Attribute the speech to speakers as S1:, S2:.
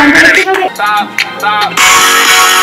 S1: Stop, stop.